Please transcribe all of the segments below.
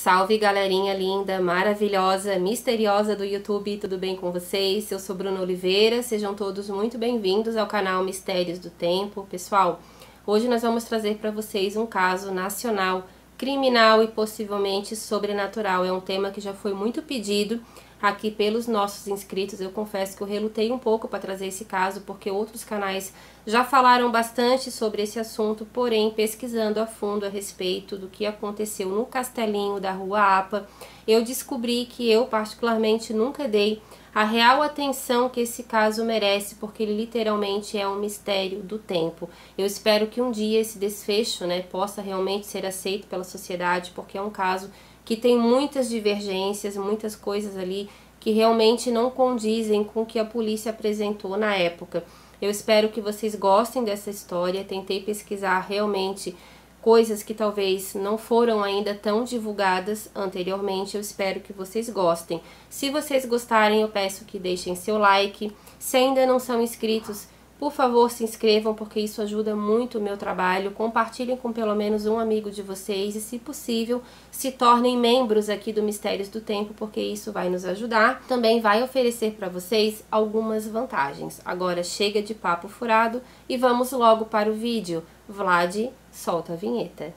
Salve galerinha linda, maravilhosa, misteriosa do YouTube, tudo bem com vocês? Eu sou Bruno Oliveira, sejam todos muito bem-vindos ao canal Mistérios do Tempo. Pessoal, hoje nós vamos trazer para vocês um caso nacional, criminal e possivelmente sobrenatural. É um tema que já foi muito pedido aqui pelos nossos inscritos. Eu confesso que eu relutei um pouco para trazer esse caso, porque outros canais já falaram bastante sobre esse assunto, porém, pesquisando a fundo a respeito do que aconteceu no castelinho da Rua Apa, eu descobri que eu, particularmente, nunca dei a real atenção que esse caso merece, porque ele literalmente é um mistério do tempo. Eu espero que um dia esse desfecho né, possa realmente ser aceito pela sociedade, porque é um caso que tem muitas divergências, muitas coisas ali que realmente não condizem com o que a polícia apresentou na época. Eu espero que vocês gostem dessa história. Tentei pesquisar realmente coisas que talvez não foram ainda tão divulgadas anteriormente. Eu espero que vocês gostem. Se vocês gostarem, eu peço que deixem seu like. Se ainda não são inscritos, por favor, se inscrevam porque isso ajuda muito o meu trabalho. Compartilhem com pelo menos um amigo de vocês e, se possível, se tornem membros aqui do Mistérios do Tempo porque isso vai nos ajudar. Também vai oferecer para vocês algumas vantagens. Agora chega de papo furado e vamos logo para o vídeo. Vlad, solta a vinheta.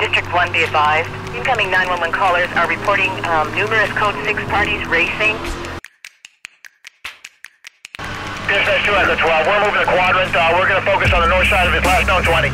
District 1 be advised. Incoming 911 callers are reporting um, numerous Code 6 parties racing Dispatch 2 has a 12. We're moving quadrant. Uh, we're going to focus on the north side of his last known 20.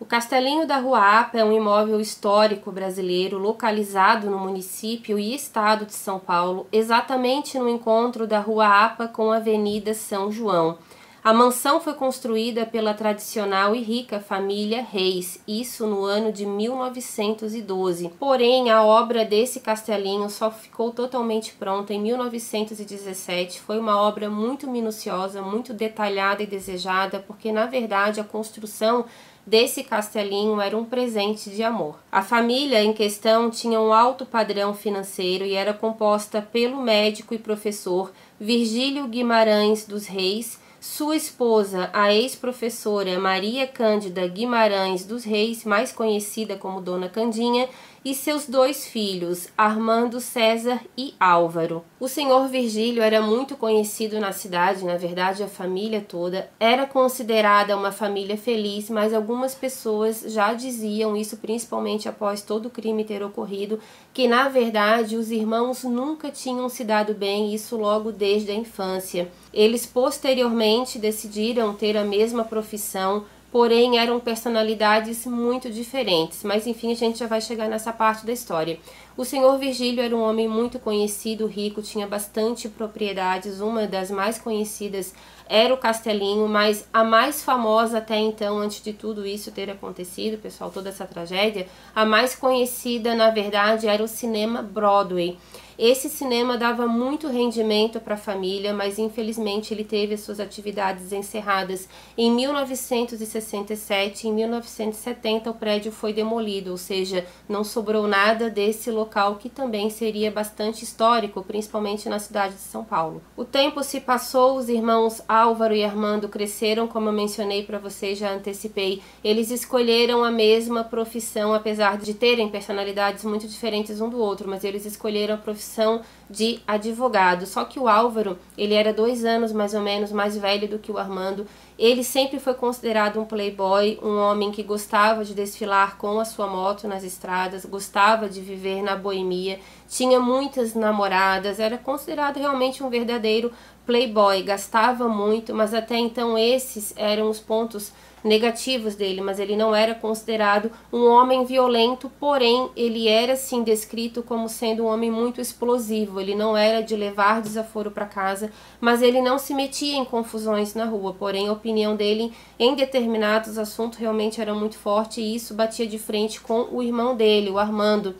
O Castelinho da Rua Apa é um imóvel histórico brasileiro localizado no município e estado de São Paulo, exatamente no encontro da Rua Apa com a Avenida São João. A mansão foi construída pela tradicional e rica família Reis, isso no ano de 1912. Porém, a obra desse castelinho só ficou totalmente pronta em 1917. Foi uma obra muito minuciosa, muito detalhada e desejada, porque na verdade a construção desse castelinho era um presente de amor. A família em questão tinha um alto padrão financeiro e era composta pelo médico e professor Virgílio Guimarães dos Reis sua esposa, a ex-professora Maria Cândida Guimarães dos Reis, mais conhecida como Dona Candinha, e seus dois filhos, Armando César e Álvaro. O senhor Virgílio era muito conhecido na cidade, na verdade a família toda era considerada uma família feliz, mas algumas pessoas já diziam isso principalmente após todo o crime ter ocorrido, que na verdade os irmãos nunca tinham se dado bem, isso logo desde a infância. Eles posteriormente decidiram ter a mesma profissão, porém eram personalidades muito diferentes. Mas enfim, a gente já vai chegar nessa parte da história. O senhor Virgílio era um homem muito conhecido, rico, tinha bastante propriedades. Uma das mais conhecidas era o Castelinho, mas a mais famosa até então, antes de tudo isso ter acontecido, pessoal, toda essa tragédia, a mais conhecida, na verdade, era o cinema Broadway. Esse cinema dava muito rendimento para a família, mas infelizmente ele teve as suas atividades encerradas em 1967. Em 1970 o prédio foi demolido, ou seja, não sobrou nada desse local que também seria bastante histórico, principalmente na cidade de São Paulo. O tempo se passou, os irmãos Álvaro e Armando cresceram, como eu mencionei para vocês, já antecipei. Eles escolheram a mesma profissão, apesar de terem personalidades muito diferentes um do outro, mas eles escolheram a profissão profissão de advogado. Só que o Álvaro, ele era dois anos mais ou menos mais velho do que o Armando. Ele sempre foi considerado um playboy, um homem que gostava de desfilar com a sua moto nas estradas, gostava de viver na boemia, tinha muitas namoradas, era considerado realmente um verdadeiro playboy, gastava muito, mas até então esses eram os pontos negativos dele, mas ele não era considerado um homem violento, porém ele era sim descrito como sendo um homem muito explosivo. Ele não era de levar desaforo para casa, mas ele não se metia em confusões na rua. Porém, a opinião dele em determinados assuntos realmente era muito forte e isso batia de frente com o irmão dele, o Armando,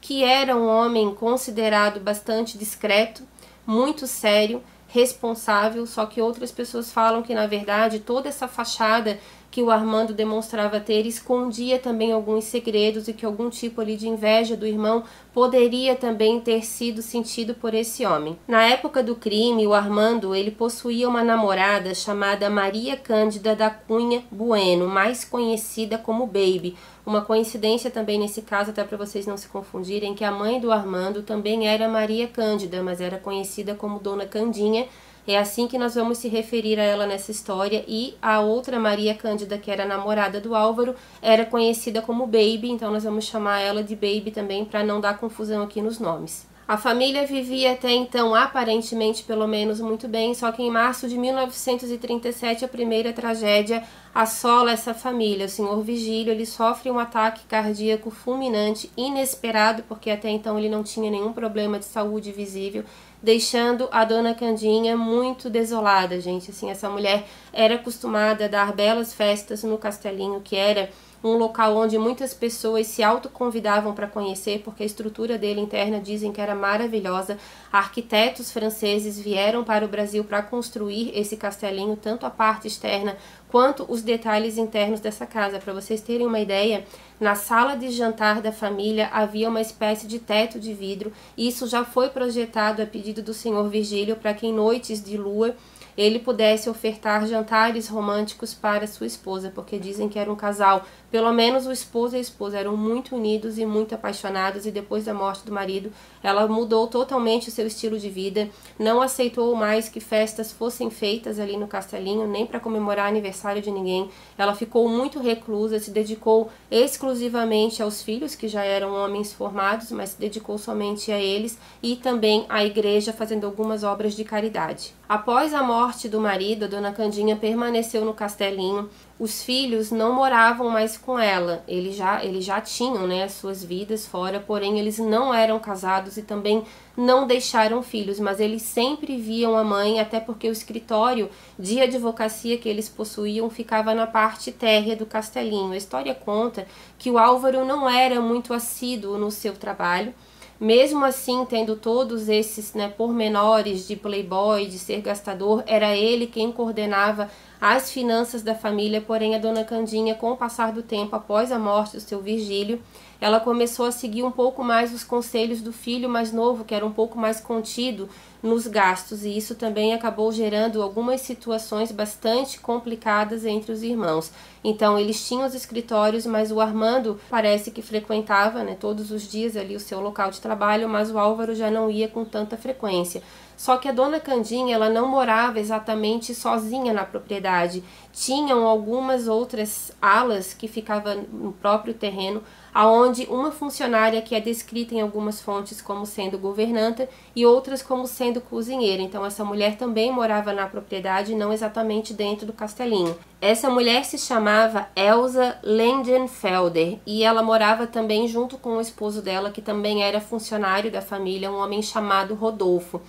que era um homem considerado bastante discreto, muito sério responsável, só que outras pessoas falam que na verdade toda essa fachada que o Armando demonstrava ter escondia também alguns segredos e que algum tipo ali de inveja do irmão poderia também ter sido sentido por esse homem. Na época do crime, o Armando ele possuía uma namorada chamada Maria Cândida da Cunha Bueno, mais conhecida como Baby. Uma coincidência também nesse caso, até para vocês não se confundirem, que a mãe do Armando também era Maria Cândida, mas era conhecida como Dona Candinha é assim que nós vamos se referir a ela nessa história. E a outra Maria Cândida, que era namorada do Álvaro, era conhecida como Baby, então nós vamos chamar ela de Baby também para não dar confusão aqui nos nomes. A família vivia até então, aparentemente, pelo menos, muito bem, só que em março de 1937 a primeira tragédia assola essa família. O senhor Vigílio ele sofre um ataque cardíaco fulminante, inesperado, porque até então ele não tinha nenhum problema de saúde visível, deixando a dona Candinha muito desolada, gente. Assim, essa mulher era acostumada a dar belas festas no castelinho, que era um local onde muitas pessoas se autoconvidavam para conhecer, porque a estrutura dele interna dizem que era maravilhosa. Arquitetos franceses vieram para o Brasil para construir esse castelinho, tanto a parte externa quanto os detalhes internos dessa casa. Para vocês terem uma ideia, na sala de jantar da família havia uma espécie de teto de vidro. Isso já foi projetado a pedido do senhor Virgílio para que em noites de lua ele pudesse ofertar jantares românticos para sua esposa, porque dizem que era um casal pelo menos o esposo e a esposa eram muito unidos e muito apaixonados, e depois da morte do marido, ela mudou totalmente o seu estilo de vida, não aceitou mais que festas fossem feitas ali no castelinho, nem para comemorar aniversário de ninguém. Ela ficou muito reclusa, se dedicou exclusivamente aos filhos, que já eram homens formados, mas se dedicou somente a eles, e também à igreja, fazendo algumas obras de caridade. Após a morte do marido, dona Candinha permaneceu no castelinho, os filhos não moravam mais com ela. Eles já, eles já tinham né, as suas vidas fora, porém eles não eram casados e também não deixaram filhos, mas eles sempre viam a mãe, até porque o escritório de advocacia que eles possuíam ficava na parte térrea do castelinho. A história conta que o Álvaro não era muito assíduo no seu trabalho. Mesmo assim, tendo todos esses né, pormenores de playboy, de ser gastador, era ele quem coordenava as finanças da família, porém a dona Candinha, com o passar do tempo, após a morte do seu Virgílio, ela começou a seguir um pouco mais os conselhos do filho mais novo, que era um pouco mais contido nos gastos, e isso também acabou gerando algumas situações bastante complicadas entre os irmãos. Então, eles tinham os escritórios, mas o Armando parece que frequentava né, todos os dias ali o seu local de trabalho, mas o Álvaro já não ia com tanta frequência. Só que a dona Candinha, ela não morava exatamente sozinha na propriedade. Tinham algumas outras alas que ficavam no próprio terreno, aonde uma funcionária que é descrita em algumas fontes como sendo governanta e outras como sendo cozinheira. Então essa mulher também morava na propriedade, não exatamente dentro do castelinho. Essa mulher se chamava Elsa Lendenfelder e ela morava também junto com o esposo dela, que também era funcionário da família, um homem chamado Rodolfo.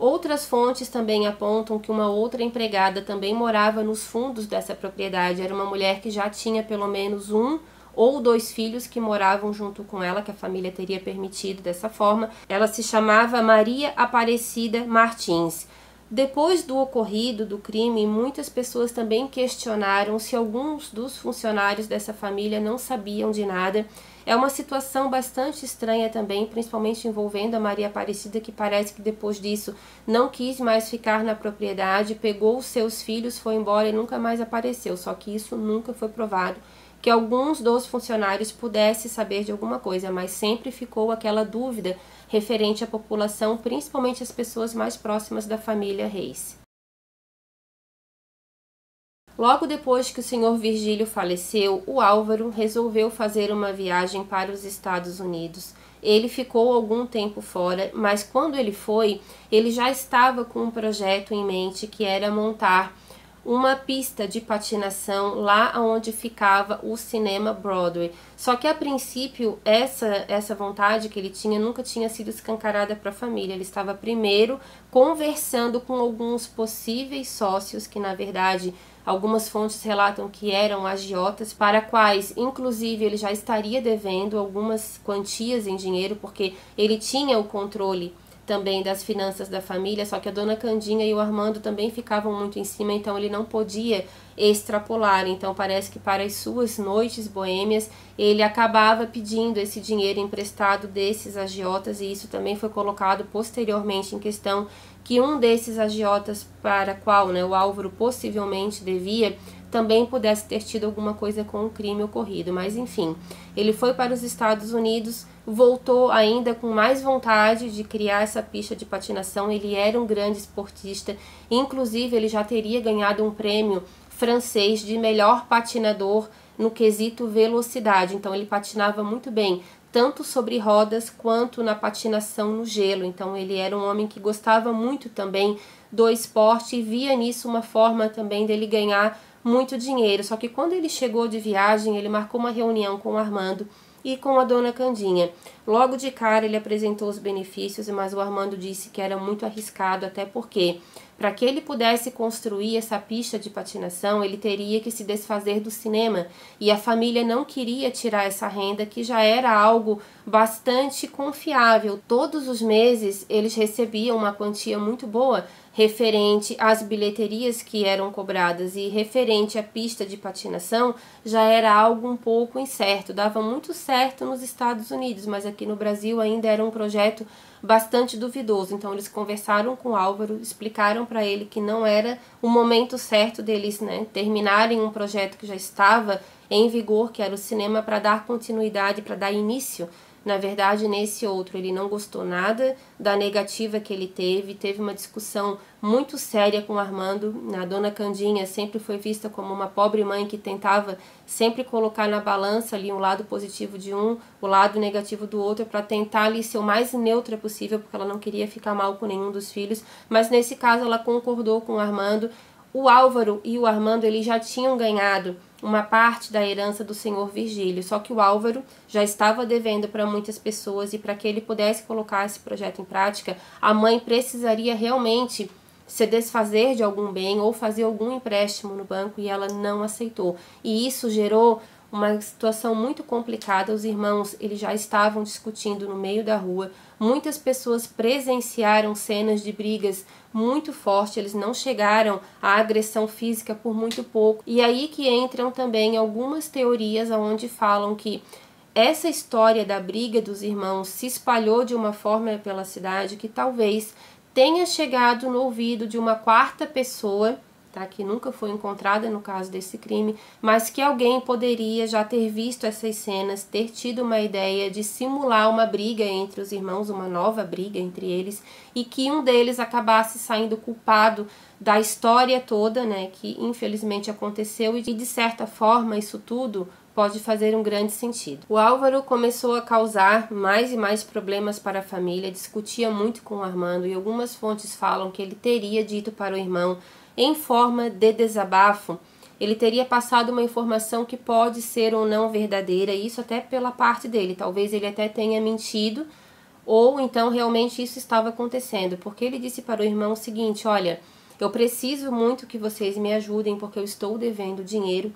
Outras fontes também apontam que uma outra empregada também morava nos fundos dessa propriedade. Era uma mulher que já tinha pelo menos um ou dois filhos que moravam junto com ela, que a família teria permitido dessa forma. Ela se chamava Maria Aparecida Martins. Depois do ocorrido do crime, muitas pessoas também questionaram se alguns dos funcionários dessa família não sabiam de nada é uma situação bastante estranha também, principalmente envolvendo a Maria Aparecida, que parece que depois disso não quis mais ficar na propriedade, pegou os seus filhos, foi embora e nunca mais apareceu. Só que isso nunca foi provado que alguns dos funcionários pudessem saber de alguma coisa, mas sempre ficou aquela dúvida referente à população, principalmente as pessoas mais próximas da família Reis. Logo depois que o senhor Virgílio faleceu, o Álvaro resolveu fazer uma viagem para os Estados Unidos. Ele ficou algum tempo fora, mas quando ele foi, ele já estava com um projeto em mente que era montar uma pista de patinação lá onde ficava o cinema Broadway. Só que a princípio essa essa vontade que ele tinha nunca tinha sido escancarada para a família. Ele estava primeiro conversando com alguns possíveis sócios que na verdade Algumas fontes relatam que eram agiotas, para quais, inclusive, ele já estaria devendo algumas quantias em dinheiro, porque ele tinha o controle também das finanças da família, só que a dona Candinha e o Armando também ficavam muito em cima, então ele não podia extrapolar. Então parece que para as suas noites boêmias ele acabava pedindo esse dinheiro emprestado desses agiotas e isso também foi colocado posteriormente em questão que um desses agiotas para qual né, o Álvaro possivelmente devia também pudesse ter tido alguma coisa com o crime ocorrido. Mas enfim, ele foi para os Estados Unidos, voltou ainda com mais vontade de criar essa pista de patinação. Ele era um grande esportista, inclusive ele já teria ganhado um prêmio francês de melhor patinador no quesito velocidade. Então ele patinava muito bem, tanto sobre rodas quanto na patinação no gelo. Então ele era um homem que gostava muito também do esporte e via nisso uma forma também dele ganhar muito dinheiro. Só que quando ele chegou de viagem, ele marcou uma reunião com o Armando e com a dona Candinha. Logo de cara ele apresentou os benefícios, mas o Armando disse que era muito arriscado, até porque para que ele pudesse construir essa pista de patinação, ele teria que se desfazer do cinema. E a família não queria tirar essa renda que já era algo bastante confiável. Todos os meses eles recebiam uma quantia muito boa referente às bilheterias que eram cobradas e referente à pista de patinação já era algo um pouco incerto. Dava muito certo nos Estados Unidos, mas aqui no Brasil ainda era um projeto bastante duvidoso. Então eles conversaram com o Álvaro, explicaram para ele que não era o momento certo deles né, terminarem um projeto que já estava em vigor, que era o cinema, para dar continuidade, para dar início na verdade, nesse outro, ele não gostou nada da negativa que ele teve, teve uma discussão muito séria com o Armando. A dona Candinha sempre foi vista como uma pobre mãe que tentava sempre colocar na balança ali um lado positivo de um, o lado negativo do outro, para tentar ali ser o mais neutra possível, porque ela não queria ficar mal com nenhum dos filhos. Mas nesse caso, ela concordou com o Armando. O Álvaro e o Armando eles já tinham ganhado uma parte da herança do senhor Virgílio, só que o Álvaro já estava devendo para muitas pessoas e para que ele pudesse colocar esse projeto em prática, a mãe precisaria realmente se desfazer de algum bem ou fazer algum empréstimo no banco e ela não aceitou. E isso gerou uma situação muito complicada. Os irmãos, eles já estavam discutindo no meio da rua. Muitas pessoas presenciaram cenas de brigas muito fortes, eles não chegaram à agressão física por muito pouco. E aí que entram também algumas teorias onde falam que essa história da briga dos irmãos se espalhou de uma forma pela cidade que talvez tenha chegado no ouvido de uma quarta pessoa tá? que nunca foi encontrada no caso desse crime, mas que alguém poderia já ter visto essas cenas, ter tido uma ideia de simular uma briga entre os irmãos, uma nova briga entre eles, e que um deles acabasse saindo culpado da história toda, né, que infelizmente aconteceu e de certa forma isso tudo pode fazer um grande sentido. O Álvaro começou a causar mais e mais problemas para a família, discutia muito com o Armando e algumas fontes falam que ele teria dito para o irmão em forma de desabafo, ele teria passado uma informação que pode ser ou não verdadeira, isso até pela parte dele. Talvez ele até tenha mentido, ou então realmente isso estava acontecendo, porque ele disse para o irmão o seguinte: Olha, eu preciso muito que vocês me ajudem, porque eu estou devendo dinheiro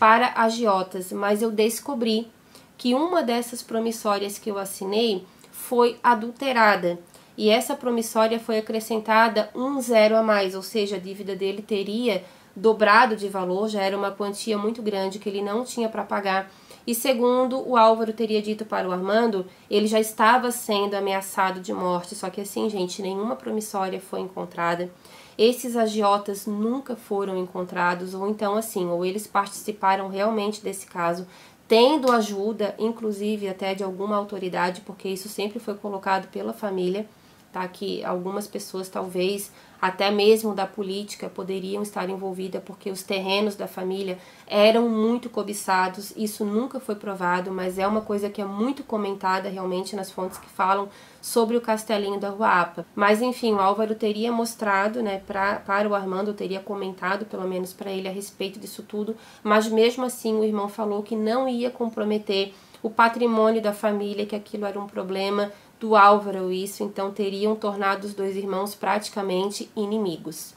para agiotas, mas eu descobri que uma dessas promissórias que eu assinei foi adulterada e essa promissória foi acrescentada um zero a mais, ou seja, a dívida dele teria dobrado de valor, já era uma quantia muito grande que ele não tinha para pagar. E segundo o Álvaro teria dito para o Armando, ele já estava sendo ameaçado de morte, só que assim, gente, nenhuma promissória foi encontrada. Esses agiotas nunca foram encontrados, ou então assim, ou eles participaram realmente desse caso, tendo ajuda, inclusive até de alguma autoridade, porque isso sempre foi colocado pela família tá? Que algumas pessoas talvez até mesmo da política poderiam estar envolvidas porque os terrenos da família eram muito cobiçados. Isso nunca foi provado, mas é uma coisa que é muito comentada realmente nas fontes que falam sobre o castelinho da Ruapa. Mas enfim, o Álvaro teria mostrado, né, pra, para o Armando, teria comentado pelo menos para ele a respeito disso tudo, mas mesmo assim o irmão falou que não ia comprometer o patrimônio da família, que aquilo era um problema do Álvaro isso, então teriam tornado os dois irmãos praticamente inimigos.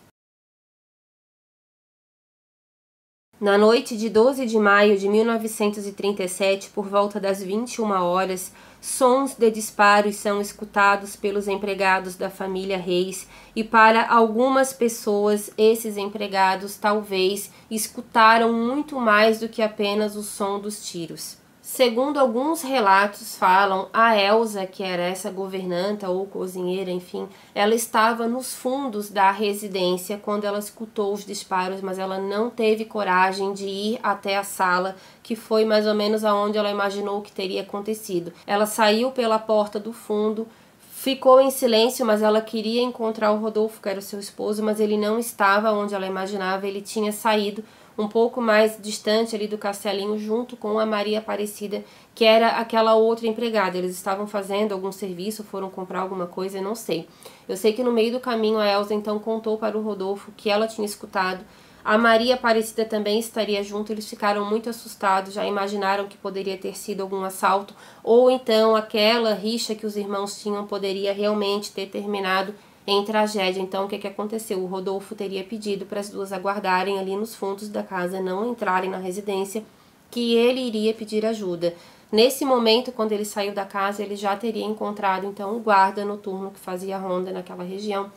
Na noite de 12 de maio de 1937, por volta das 21 horas, sons de disparos são escutados pelos empregados da família Reis e para algumas pessoas esses empregados talvez escutaram muito mais do que apenas o som dos tiros. Segundo alguns relatos falam, a Elsa, que era essa governanta ou cozinheira, enfim, ela estava nos fundos da residência quando ela escutou os disparos, mas ela não teve coragem de ir até a sala, que foi mais ou menos aonde ela imaginou que teria acontecido. Ela saiu pela porta do fundo, ficou em silêncio, mas ela queria encontrar o Rodolfo, que era o seu esposo, mas ele não estava onde ela imaginava, ele tinha saído um pouco mais distante ali do castelinho, junto com a Maria Aparecida, que era aquela outra empregada. Eles estavam fazendo algum serviço, foram comprar alguma coisa, não sei. Eu sei que no meio do caminho a Elsa então contou para o Rodolfo que ela tinha escutado. A Maria Aparecida também estaria junto, eles ficaram muito assustados, já imaginaram que poderia ter sido algum assalto, ou então aquela rixa que os irmãos tinham poderia realmente ter terminado em tragédia. Então, o que, que aconteceu? O Rodolfo teria pedido para as duas aguardarem ali nos fundos da casa, não entrarem na residência, que ele iria pedir ajuda. Nesse momento, quando ele saiu da casa, ele já teria encontrado então o guarda noturno que fazia ronda naquela região.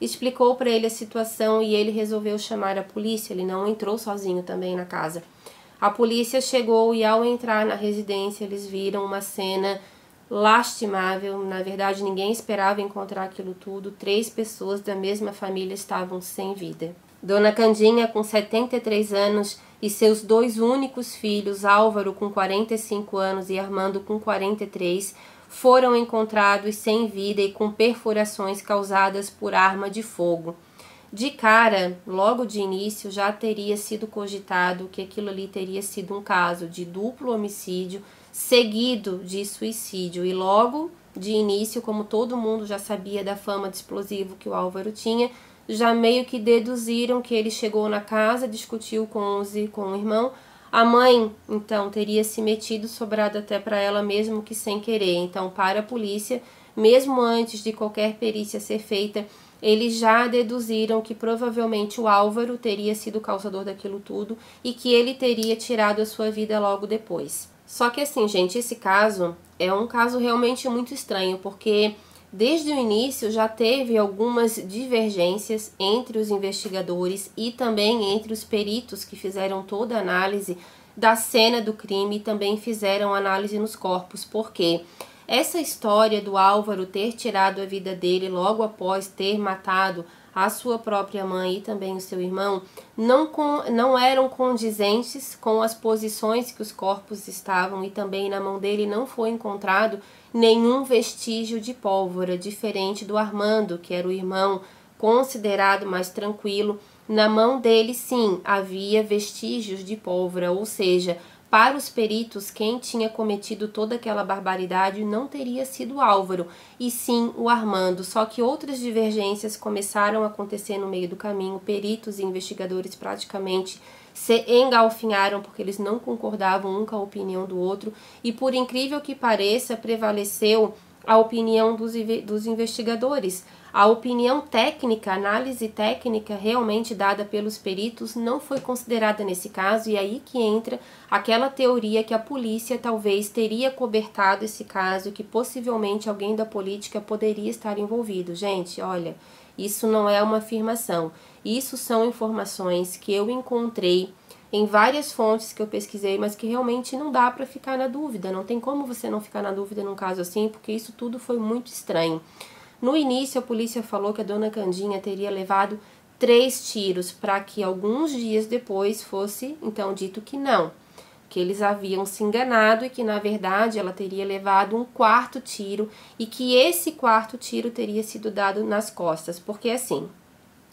Explicou para ele a situação e ele resolveu chamar a polícia. Ele não entrou sozinho também na casa. A polícia chegou e, ao entrar na residência, eles viram uma cena lastimável. Na verdade, ninguém esperava encontrar aquilo tudo. Três pessoas da mesma família estavam sem vida. Dona Candinha, com 73 anos, e seus dois únicos filhos, Álvaro, com 45 anos, e Armando, com 43, foram encontrados sem vida e com perfurações causadas por arma de fogo. De cara, logo de início, já teria sido cogitado que aquilo ali teria sido um caso de duplo homicídio seguido de suicídio. E logo de início, como todo mundo já sabia da fama de explosivo que o Álvaro tinha, já meio que deduziram que ele chegou na casa, discutiu com, os, com o irmão. A mãe, então, teria se metido, sobrado até para ela mesmo que sem querer. Então, para a polícia, mesmo antes de qualquer perícia ser feita, eles já deduziram que provavelmente o Álvaro teria sido o causador daquilo tudo e que ele teria tirado a sua vida logo depois. Só que assim, gente, esse caso é um caso realmente muito estranho, porque desde o início já teve algumas divergências entre os investigadores e também entre os peritos que fizeram toda a análise da cena do crime e também fizeram análise nos corpos, porque essa história do Álvaro ter tirado a vida dele logo após ter matado a sua própria mãe e também o seu irmão não, com, não eram condizentes com as posições que os corpos estavam e também na mão dele não foi encontrado nenhum vestígio de pólvora, diferente do Armando, que era o irmão considerado mais tranquilo. Na mão dele, sim, havia vestígios de pólvora, ou seja, para os peritos, quem tinha cometido toda aquela barbaridade não teria sido Álvaro, e sim o Armando. Só que outras divergências começaram a acontecer no meio do caminho. Peritos e investigadores praticamente se engalfinharam porque eles não concordavam um com a opinião do outro, e por incrível que pareça, prevaleceu a opinião dos, dos investigadores. A opinião técnica, análise técnica realmente dada pelos peritos não foi considerada nesse caso, e aí que entra aquela teoria que a polícia talvez teria cobertado esse caso, que possivelmente alguém da política poderia estar envolvido. Gente, olha, isso não é uma afirmação, isso são informações que eu encontrei em várias fontes que eu pesquisei, mas que realmente não dá para ficar na dúvida. Não tem como você não ficar na dúvida num caso assim, porque isso tudo foi muito estranho. No início, a polícia falou que a dona Candinha teria levado três tiros, para que alguns dias depois fosse então dito que não, que eles haviam se enganado e que na verdade ela teria levado um quarto tiro e que esse quarto tiro teria sido dado nas costas, porque assim,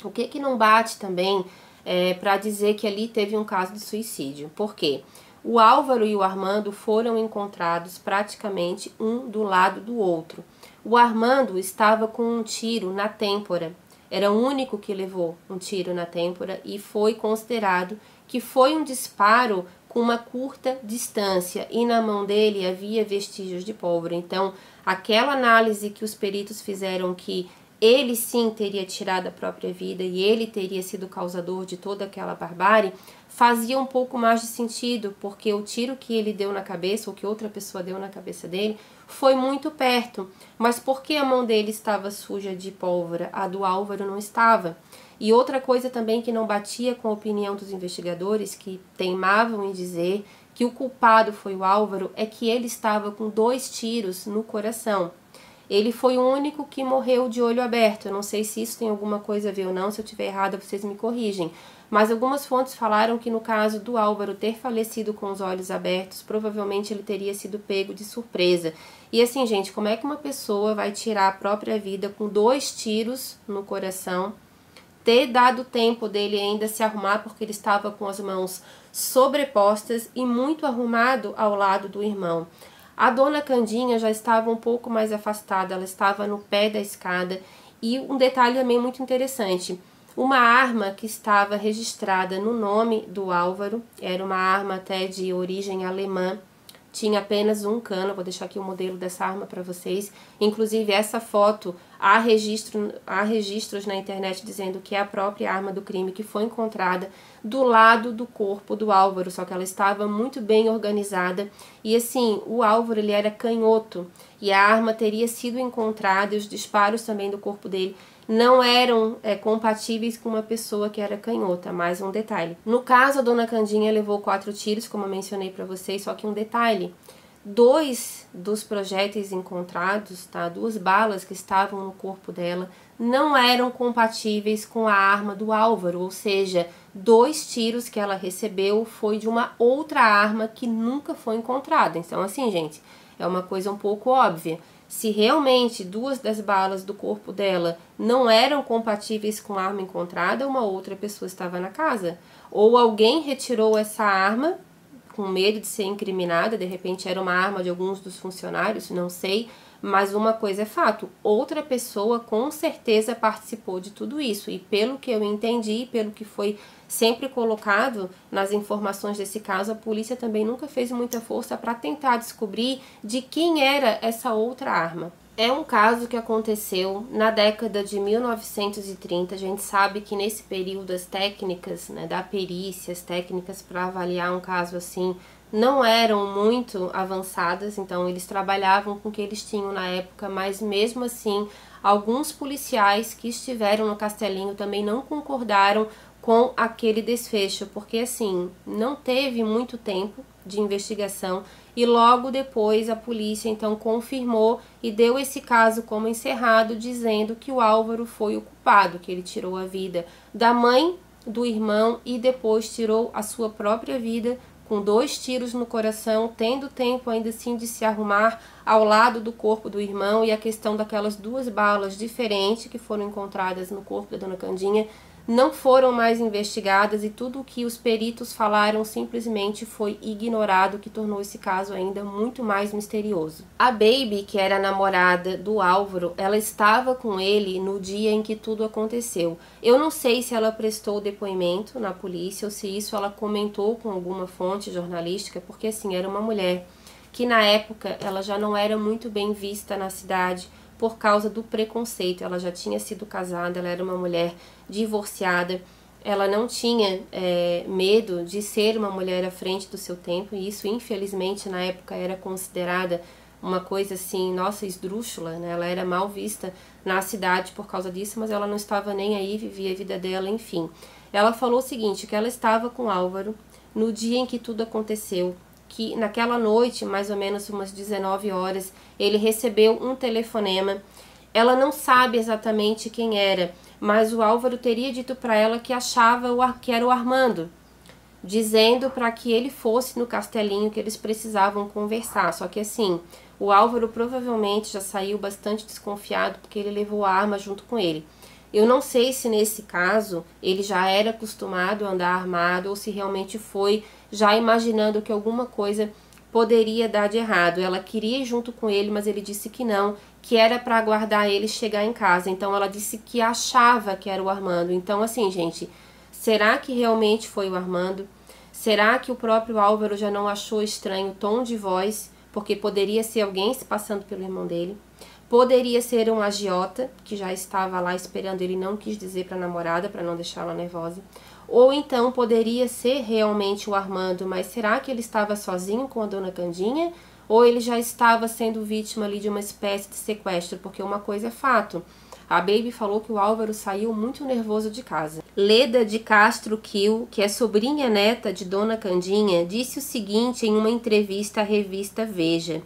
o que que não bate também é, para dizer que ali teve um caso de suicídio? Por quê? O Álvaro e o Armando foram encontrados praticamente um do lado do outro. O Armando estava com um tiro na têmpora. Era o único que levou um tiro na têmpora e foi considerado que foi um disparo com uma curta distância e na mão dele havia vestígios de pólvora. Então, aquela análise que os peritos fizeram que ele sim teria tirado a própria vida e ele teria sido causador de toda aquela barbárie, fazia um pouco mais de sentido, porque o tiro que ele deu na cabeça, ou que outra pessoa deu na cabeça dele, foi muito perto. Mas porque a mão dele estava suja de pólvora, a do Álvaro não estava. E outra coisa também que não batia com a opinião dos investigadores, que teimavam em dizer que o culpado foi o Álvaro, é que ele estava com dois tiros no coração. Ele foi o único que morreu de olho aberto. Eu não sei se isso tem alguma coisa a ver ou não, se eu estiver errada, vocês me corrigem. Mas algumas fontes falaram que no caso do Álvaro ter falecido com os olhos abertos, provavelmente ele teria sido pego de surpresa. E assim, gente, como é que uma pessoa vai tirar a própria vida com dois tiros no coração? Ter dado tempo dele ainda se arrumar porque ele estava com as mãos sobrepostas e muito arrumado ao lado do irmão. A dona Candinha já estava um pouco mais afastada, ela estava no pé da escada. E um detalhe também muito interessante: uma arma que estava registrada no nome do Álvaro, era uma arma até de origem alemã, tinha apenas um cano, vou deixar aqui o modelo dessa arma para vocês. Inclusive, essa foto, há, registro, há registros na internet dizendo que é a própria arma do crime que foi encontrada do lado do corpo do Álvaro, só que ela estava muito bem organizada. E assim, o Álvaro ele era canhoto e a arma teria sido encontrada e os disparos também do corpo dele não eram é, compatíveis com uma pessoa que era canhota, mais um detalhe. No caso, a dona Candinha levou quatro tiros, como eu mencionei para vocês, só que um detalhe. Dois dos projéteis encontrados, tá? Duas balas que estavam no corpo dela não eram compatíveis com a arma do Álvaro, ou seja, dois tiros que ela recebeu foi de uma outra arma que nunca foi encontrada. Então, assim, gente, é uma coisa um pouco óbvia se realmente duas das balas do corpo dela não eram compatíveis com a arma encontrada, uma outra pessoa estava na casa. Ou alguém retirou essa arma com medo de ser incriminada, de repente era uma arma de alguns dos funcionários, não sei, mas uma coisa é fato, outra pessoa com certeza participou de tudo isso. E pelo que eu entendi, pelo que foi sempre colocado nas informações desse caso, a polícia também nunca fez muita força para tentar descobrir de quem era essa outra arma. É um caso que aconteceu na década de 1930. A gente sabe que nesse período as técnicas né, da perícia, as técnicas para avaliar um caso assim, não eram muito avançadas, então eles trabalhavam com o que eles tinham na época, mas mesmo assim, alguns policiais que estiveram no Castelinho também não concordaram com aquele desfecho, porque assim, não teve muito tempo de investigação e logo depois a polícia então confirmou e deu esse caso como encerrado, dizendo que o Álvaro foi o culpado, que ele tirou a vida da mãe, do irmão e depois tirou a sua própria vida com dois tiros no coração, tendo tempo ainda assim de se arrumar ao lado do corpo do irmão e a questão daquelas duas balas diferentes que foram encontradas no corpo da dona Candinha não foram mais investigadas e tudo o que os peritos falaram simplesmente foi ignorado, que tornou esse caso ainda muito mais misterioso. A Baby, que era a namorada do Álvaro, ela estava com ele no dia em que tudo aconteceu. Eu não sei se ela prestou depoimento na polícia ou se isso ela comentou com alguma fonte jornalística, porque assim, era uma mulher que na época ela já não era muito bem vista na cidade por causa do preconceito. Ela já tinha sido casada, ela era uma mulher divorciada, ela não tinha é, medo de ser uma mulher à frente do seu tempo, e isso, infelizmente, na época era considerada uma coisa assim, nossa, esdrúxula, né? Ela era mal vista na cidade por causa disso, mas ela não estava nem aí, vivia a vida dela, enfim. Ela falou o seguinte, que ela estava com Álvaro no dia em que tudo aconteceu, que naquela noite, mais ou menos umas 19 horas, ele recebeu um telefonema. Ela não sabe exatamente quem era, mas o Álvaro teria dito para ela que achava o, que era o Armando, dizendo para que ele fosse no castelinho que eles precisavam conversar. Só que assim, o Álvaro provavelmente já saiu bastante desconfiado porque ele levou a arma junto com ele. Eu não sei se nesse caso ele já era acostumado a andar armado ou se realmente foi já imaginando que alguma coisa poderia dar de errado. Ela queria ir junto com ele, mas ele disse que não, que era para aguardar ele chegar em casa. Então ela disse que achava que era o Armando. Então assim, gente, será que realmente foi o Armando? Será que o próprio Álvaro já não achou estranho o tom de voz, porque poderia ser alguém se passando pelo irmão dele? Poderia ser um agiota que já estava lá esperando, ele não quis dizer para a namorada para não deixá-la nervosa. Ou então poderia ser realmente o Armando, mas será que ele estava sozinho com a dona Candinha? Ou ele já estava sendo vítima ali de uma espécie de sequestro? Porque uma coisa é fato. A Baby falou que o Álvaro saiu muito nervoso de casa. Leda de Castro Kill, que é sobrinha neta de Dona Candinha, disse o seguinte em uma entrevista à revista Veja.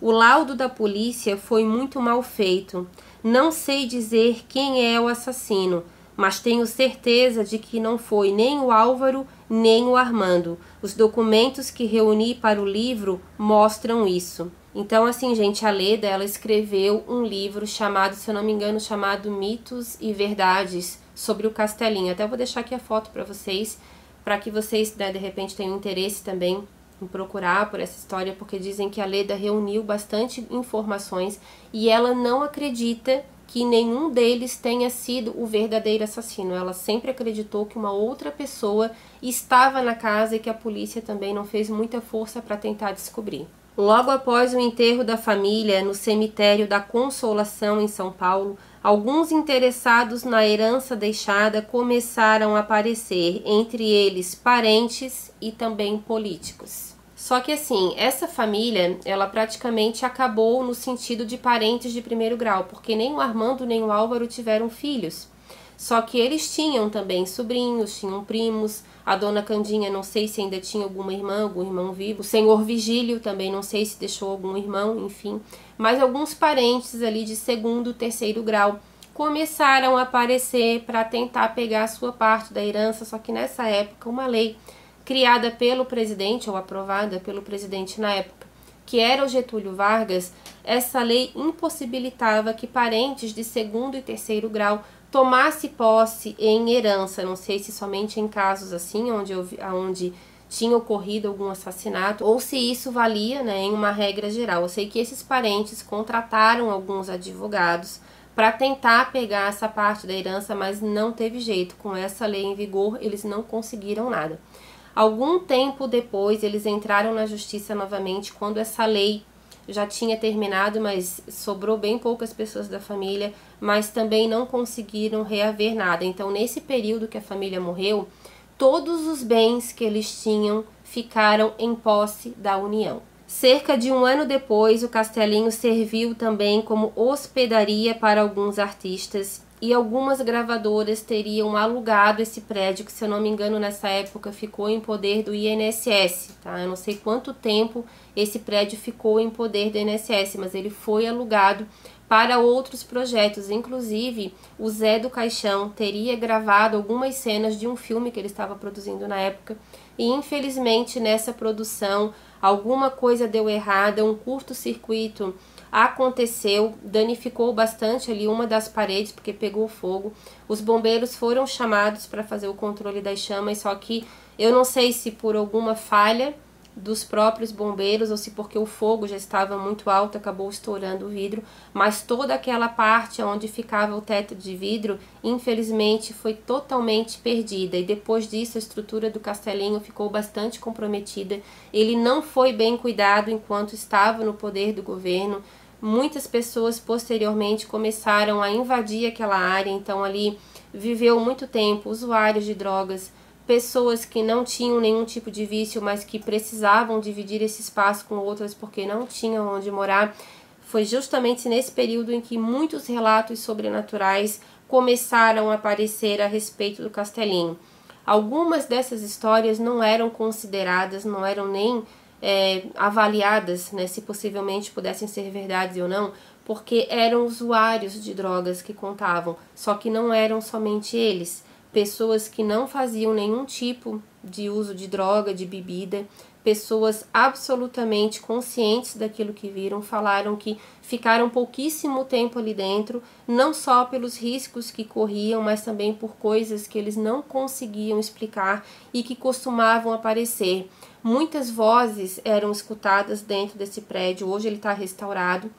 O laudo da polícia foi muito mal feito. Não sei dizer quem é o assassino, mas tenho certeza de que não foi nem o Álvaro nem o Armando. Os documentos que reuni para o livro mostram isso. Então, assim, gente, a Leda, ela escreveu um livro chamado, se eu não me engano, chamado Mitos e Verdades sobre o Castelinho. Até vou deixar aqui a foto para vocês, para que vocês, né, de repente, tenham interesse também em procurar por essa história, porque dizem que a Leda reuniu bastante informações e ela não acredita que nenhum deles tenha sido o verdadeiro assassino. Ela sempre acreditou que uma outra pessoa estava na casa e que a polícia também não fez muita força para tentar descobrir. Logo após o enterro da família no cemitério da Consolação em São Paulo, alguns interessados na herança deixada começaram a aparecer, entre eles parentes e também políticos. Só que assim, essa família, ela praticamente acabou no sentido de parentes de primeiro grau, porque nem o Armando nem o Álvaro tiveram filhos. Só que eles tinham também sobrinhos, tinham primos, a dona Candinha, não sei se ainda tinha alguma irmã, algum irmão vivo. O senhor Vigílio também, não sei se deixou algum irmão, enfim. Mas alguns parentes ali de segundo, terceiro grau começaram a aparecer para tentar pegar a sua parte da herança. Só que nessa época, uma lei criada pelo presidente, ou aprovada pelo presidente na época, que era o Getúlio Vargas, essa lei impossibilitava que parentes de segundo e terceiro grau tomasse posse em herança, não sei se somente em casos assim, onde, onde tinha ocorrido algum assassinato, ou se isso valia né, em uma regra geral. Eu sei que esses parentes contrataram alguns advogados para tentar pegar essa parte da herança, mas não teve jeito. Com essa lei em vigor, eles não conseguiram nada. Algum tempo depois, eles entraram na justiça novamente quando essa lei já tinha terminado, mas sobrou bem poucas pessoas da família, mas também não conseguiram reaver nada. Então, nesse período que a família morreu, todos os bens que eles tinham ficaram em posse da União. Cerca de um ano depois, o castelinho serviu também como hospedaria para alguns artistas e algumas gravadoras teriam alugado esse prédio, que se eu não me engano nessa época ficou em poder do INSS, tá? Eu não sei quanto tempo esse prédio ficou em poder do INSS, mas ele foi alugado para outros projetos, inclusive o Zé do Caixão teria gravado algumas cenas de um filme que ele estava produzindo na época, e infelizmente nessa produção alguma coisa deu errada, um curto-circuito aconteceu, danificou bastante ali uma das paredes porque pegou fogo. Os bombeiros foram chamados para fazer o controle das chamas, só que eu não sei se por alguma falha dos próprios bombeiros ou se porque o fogo já estava muito alto acabou estourando o vidro, mas toda aquela parte onde ficava o teto de vidro, infelizmente, foi totalmente perdida. E depois disso a estrutura do castelinho ficou bastante comprometida. Ele não foi bem cuidado enquanto estava no poder do governo. Muitas pessoas posteriormente começaram a invadir aquela área, então ali viveu muito tempo usuários de drogas, pessoas que não tinham nenhum tipo de vício, mas que precisavam dividir esse espaço com outras porque não tinham onde morar. Foi justamente nesse período em que muitos relatos sobrenaturais começaram a aparecer a respeito do Castelinho. Algumas dessas histórias não eram consideradas, não eram nem é, avaliadas, né, se possivelmente pudessem ser verdades ou não, porque eram usuários de drogas que contavam, só que não eram somente eles, pessoas que não faziam nenhum tipo de uso de droga, de bebida, pessoas absolutamente conscientes daquilo que viram falaram que ficaram pouquíssimo tempo ali dentro, não só pelos riscos que corriam, mas também por coisas que eles não conseguiam explicar e que costumavam aparecer. Muitas vozes eram escutadas dentro desse prédio, hoje ele está restaurado.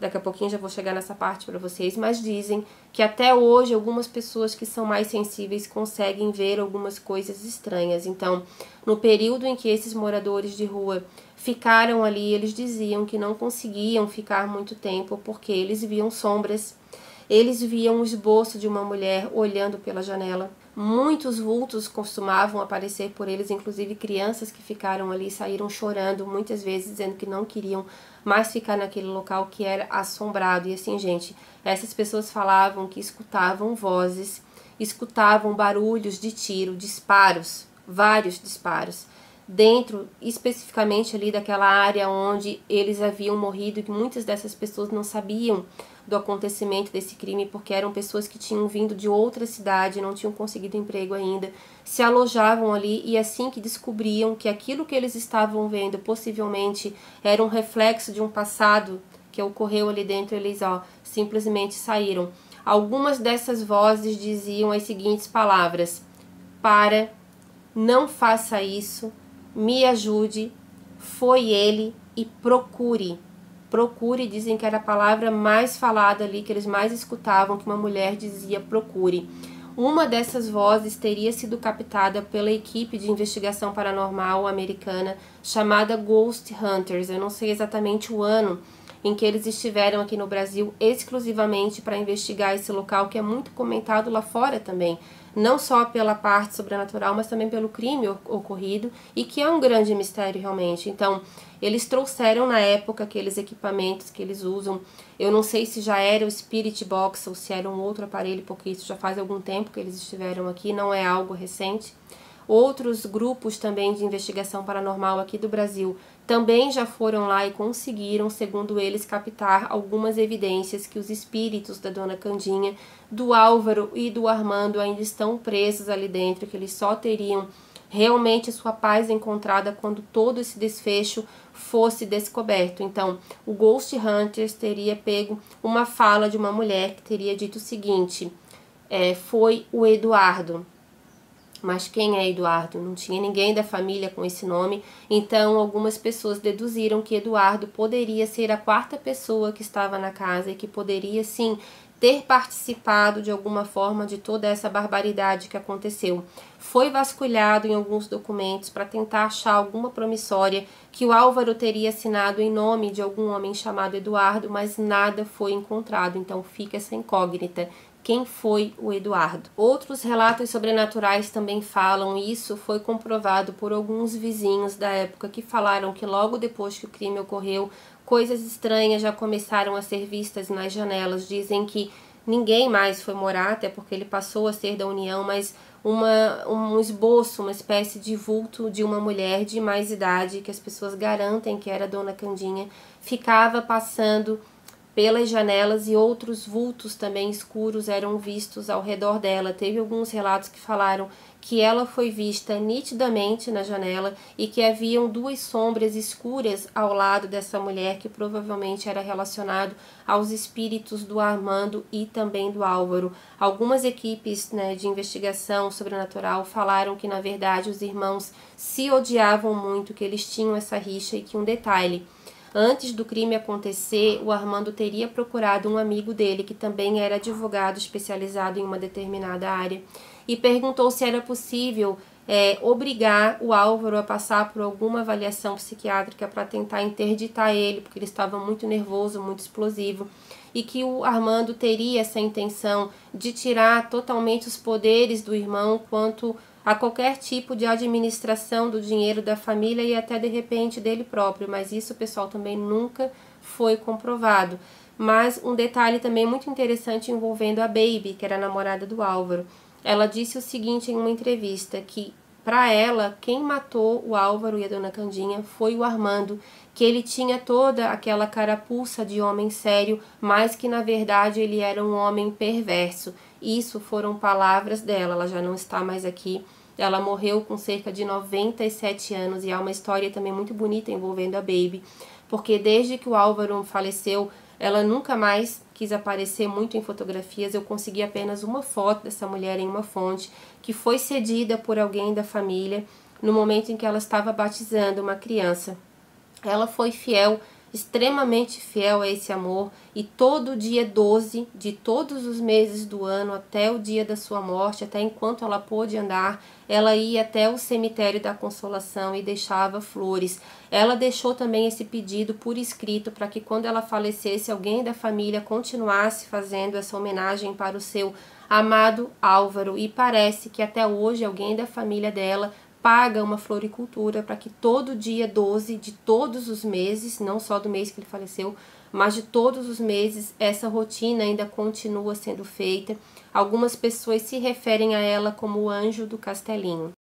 Daqui a pouquinho já vou chegar nessa parte para vocês, mas dizem que até hoje algumas pessoas que são mais sensíveis conseguem ver algumas coisas estranhas. Então, no período em que esses moradores de rua ficaram ali, eles diziam que não conseguiam ficar muito tempo porque eles viam sombras, eles viam o esboço de uma mulher olhando pela janela. Muitos vultos costumavam aparecer por eles, inclusive crianças que ficaram ali saíram chorando, muitas vezes dizendo que não queriam mais ficar naquele local que era assombrado. E assim, gente, essas pessoas falavam que escutavam vozes, escutavam barulhos de tiro, disparos, vários disparos, dentro especificamente ali daquela área onde eles haviam morrido e que muitas dessas pessoas não sabiam do acontecimento desse crime, porque eram pessoas que tinham vindo de outra cidade, não tinham conseguido emprego ainda, se alojavam ali e assim que descobriam que aquilo que eles estavam vendo possivelmente era um reflexo de um passado que ocorreu ali dentro, eles ó, simplesmente saíram. Algumas dessas vozes diziam as seguintes palavras: Para, não faça isso, me ajude, foi ele e procure procure, dizem que era a palavra mais falada ali, que eles mais escutavam, que uma mulher dizia procure. Uma dessas vozes teria sido captada pela equipe de investigação paranormal americana chamada Ghost Hunters. Eu não sei exatamente o ano em que eles estiveram aqui no Brasil exclusivamente para investigar esse local que é muito comentado lá fora também, não só pela parte sobrenatural, mas também pelo crime ocorrido e que é um grande mistério realmente. Então, eles trouxeram na época aqueles equipamentos que eles usam. Eu não sei se já era o Spirit Box ou se era um outro aparelho, porque isso já faz algum tempo que eles estiveram aqui, não é algo recente. Outros grupos também de investigação paranormal aqui do Brasil também já foram lá e conseguiram, segundo eles, captar algumas evidências que os espíritos da dona Candinha, do Álvaro e do Armando ainda estão presos ali dentro, que eles só teriam realmente sua paz encontrada quando todo esse desfecho fosse descoberto. Então, o Ghost Hunters teria pego uma fala de uma mulher que teria dito o seguinte: é, foi o Eduardo. Mas quem é Eduardo? Não tinha ninguém da família com esse nome, então algumas pessoas deduziram que Eduardo poderia ser a quarta pessoa que estava na casa e que poderia sim ter participado de alguma forma de toda essa barbaridade que aconteceu. Foi vasculhado em alguns documentos para tentar achar alguma promissória que o Álvaro teria assinado em nome de algum homem chamado Eduardo, mas nada foi encontrado, então fica essa incógnita quem foi o Eduardo. Outros relatos sobrenaturais também falam isso, foi comprovado por alguns vizinhos da época que falaram que logo depois que o crime ocorreu, Coisas estranhas já começaram a ser vistas nas janelas. Dizem que ninguém mais foi morar, até porque ele passou a ser da União, mas uma, um esboço, uma espécie de vulto de uma mulher de mais idade, que as pessoas garantem que era Dona Candinha, ficava passando pelas janelas e outros vultos também escuros eram vistos ao redor dela. Teve alguns relatos que falaram que ela foi vista nitidamente na janela e que haviam duas sombras escuras ao lado dessa mulher que provavelmente era relacionado aos espíritos do Armando e também do Álvaro. Algumas equipes né, de investigação sobrenatural falaram que na verdade os irmãos se odiavam muito, que eles tinham essa rixa e que um detalhe Antes do crime acontecer, o Armando teria procurado um amigo dele, que também era advogado especializado em uma determinada área, e perguntou se era possível é, obrigar o Álvaro a passar por alguma avaliação psiquiátrica para tentar interditar ele, porque ele estava muito nervoso, muito explosivo, e que o Armando teria essa intenção de tirar totalmente os poderes do irmão quanto a qualquer tipo de administração do dinheiro da família e até de repente dele próprio, mas isso, pessoal, também nunca foi comprovado. Mas um detalhe também muito interessante envolvendo a Baby, que era a namorada do Álvaro. Ela disse o seguinte em uma entrevista que para ela, quem matou o Álvaro e a dona Candinha foi o Armando, que ele tinha toda aquela carapuça de homem sério, mas que na verdade ele era um homem perverso. Isso foram palavras dela, ela já não está mais aqui. Ela morreu com cerca de 97 anos e há uma história também muito bonita envolvendo a Baby, porque desde que o Álvaro faleceu, ela nunca mais quis aparecer muito em fotografias. Eu consegui apenas uma foto dessa mulher em uma fonte que foi cedida por alguém da família no momento em que ela estava batizando uma criança. Ela foi fiel extremamente fiel a esse amor e todo dia 12 de todos os meses do ano até o dia da sua morte, até enquanto ela pôde andar, ela ia até o cemitério da Consolação e deixava flores. Ela deixou também esse pedido por escrito para que quando ela falecesse, alguém da família continuasse fazendo essa homenagem para o seu amado Álvaro e parece que até hoje alguém da família dela paga uma floricultura para que todo dia 12 de todos os meses, não só do mês que ele faleceu, mas de todos os meses, essa rotina ainda continua sendo feita. Algumas pessoas se referem a ela como o anjo do castelinho.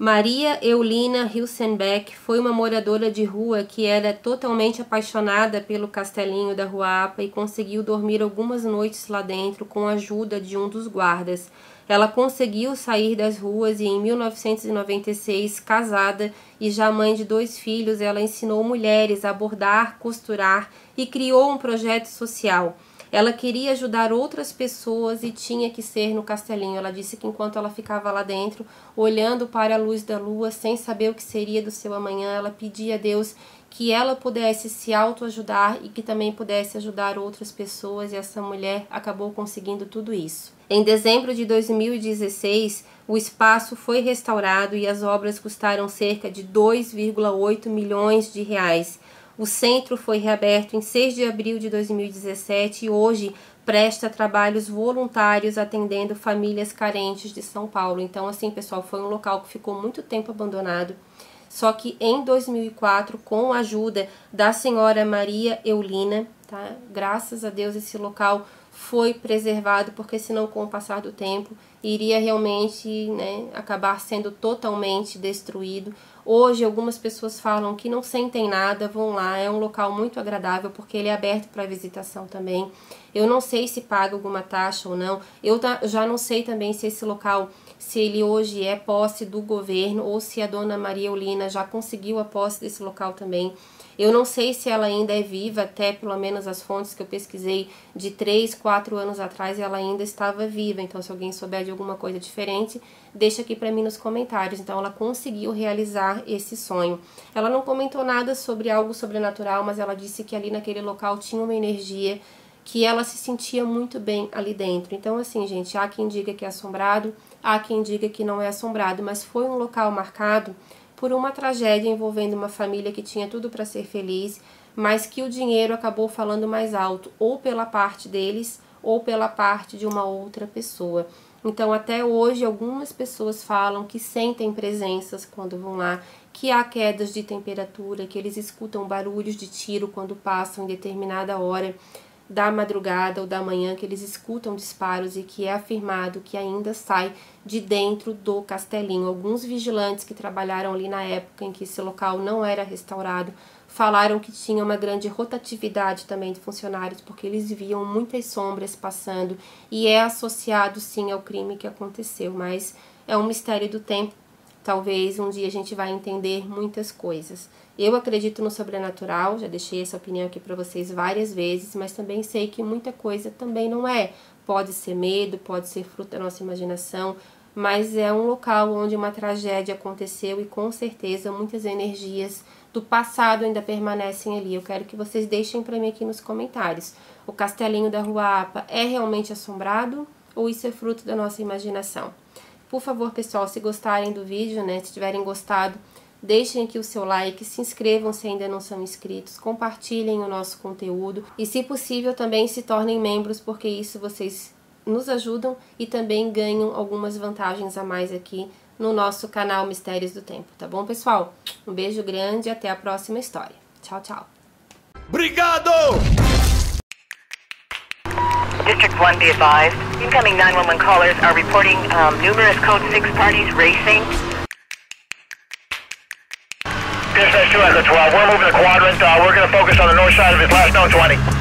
Maria Eulina Hilsenbeck foi uma moradora de rua que era totalmente apaixonada pelo castelinho da Rua Apa e conseguiu dormir algumas noites lá dentro com a ajuda de um dos guardas. Ela conseguiu sair das ruas e em 1996, casada e já mãe de dois filhos, ela ensinou mulheres a bordar, costurar e criou um projeto social. Ela queria ajudar outras pessoas e tinha que ser no castelinho. Ela disse que enquanto ela ficava lá dentro, olhando para a luz da lua, sem saber o que seria do seu amanhã, ela pedia a Deus que ela pudesse se autoajudar e que também pudesse ajudar outras pessoas, e essa mulher acabou conseguindo tudo isso. Em dezembro de 2016, o espaço foi restaurado e as obras custaram cerca de 2,8 milhões de reais. O centro foi reaberto em 6 de abril de 2017 e hoje presta trabalhos voluntários atendendo famílias carentes de São Paulo. Então, assim, pessoal, foi um local que ficou muito tempo abandonado. Só que em 2004, com a ajuda da senhora Maria Eulina, tá? Graças a Deus esse local foi preservado, porque senão com o passar do tempo iria realmente né, acabar sendo totalmente destruído. Hoje algumas pessoas falam que não sentem nada, vão lá, é um local muito agradável porque ele é aberto para visitação também. Eu não sei se paga alguma taxa ou não. Eu já não sei também se esse local, se ele hoje é posse do governo ou se a dona Maria Eulina já conseguiu a posse desse local também. Eu não sei se ela ainda é viva, até pelo menos as fontes que eu pesquisei de 3, 4 anos atrás, ela ainda estava viva. Então, se alguém souber de alguma coisa diferente, deixa aqui para mim nos comentários. Então, ela conseguiu realizar esse sonho. Ela não comentou nada sobre algo sobrenatural, mas ela disse que ali naquele local tinha uma energia que ela se sentia muito bem ali dentro. Então, assim, gente, há quem diga que é assombrado, há quem diga que não é assombrado, mas foi um local marcado por uma tragédia envolvendo uma família que tinha tudo para ser feliz, mas que o dinheiro acabou falando mais alto, ou pela parte deles, ou pela parte de uma outra pessoa. Então, até hoje, algumas pessoas falam que sentem presenças quando vão lá, que há quedas de temperatura, que eles escutam barulhos de tiro quando passam em determinada hora da madrugada ou da manhã que eles escutam disparos e que é afirmado que ainda sai de dentro do castelinho. Alguns vigilantes que trabalharam ali na época em que esse local não era restaurado falaram que tinha uma grande rotatividade também de funcionários porque eles viam muitas sombras passando e é associado sim ao crime que aconteceu, mas é um mistério do tempo. Talvez um dia a gente vai entender muitas coisas. Eu acredito no sobrenatural, já deixei essa opinião aqui para vocês várias vezes, mas também sei que muita coisa também não é. Pode ser medo, pode ser fruto da nossa imaginação, mas é um local onde uma tragédia aconteceu e com certeza muitas energias do passado ainda permanecem ali. Eu quero que vocês deixem para mim aqui nos comentários. O castelinho da Rua Apa é realmente assombrado ou isso é fruto da nossa imaginação? Por favor, pessoal, se gostarem do vídeo, né, se tiverem gostado, Deixem aqui o seu like, se inscrevam se ainda não são inscritos, compartilhem o nosso conteúdo e, se possível, também se tornem membros, porque isso vocês nos ajudam e também ganham algumas vantagens a mais aqui no nosso canal Mistérios do Tempo, tá bom, pessoal? Um beijo grande e até a próxima história. Tchau, tchau. Obrigado! District 1 be advised. Incoming 911 callers are reporting um, numerous Code 6 parties racing. Dispatch 2 Echo 12, we're moving the quadrant. Uh, we're going to focus on the north side of his last known 20.